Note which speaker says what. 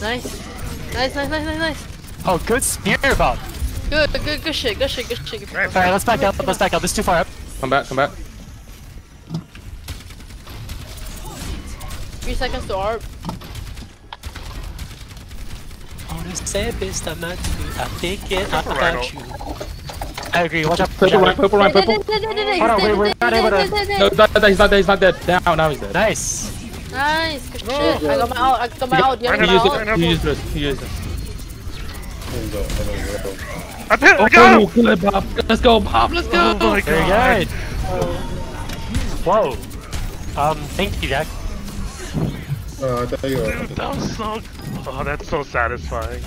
Speaker 1: Nice. Nice, nice, nice, nice, nice.
Speaker 2: Oh, good spear, Bob.
Speaker 1: Good, good, good shit, good shit, good shit. Good shit.
Speaker 2: Alright, let's back up. Let's back up. This is too far up.
Speaker 3: Come back, come back.
Speaker 1: Three seconds to orb.
Speaker 2: On a savage, I'm not too. I think it
Speaker 4: Rhino.
Speaker 2: about you. I agree. Watch out.
Speaker 3: Purple right, purple right, purple.
Speaker 2: Hold on, wait, we're not able to-
Speaker 3: No, he's not dead, he's not dead, he's not dead. Now, now he's dead.
Speaker 2: Nice.
Speaker 1: Nice, good shit. I got my out, I got my out. You have
Speaker 4: Rhino,
Speaker 1: my
Speaker 3: He used
Speaker 1: out.
Speaker 3: it, he used it, he used it.
Speaker 4: I did. I
Speaker 3: Oh,
Speaker 4: got him.
Speaker 3: good, Bob. Let's go, Bob, let's go.
Speaker 4: Oh my
Speaker 2: Very
Speaker 4: god.
Speaker 2: good. Whoa. Um, thank you, Jack.
Speaker 5: Uh, I thought you were.
Speaker 4: Dude, that was so. Oh, that's so satisfying.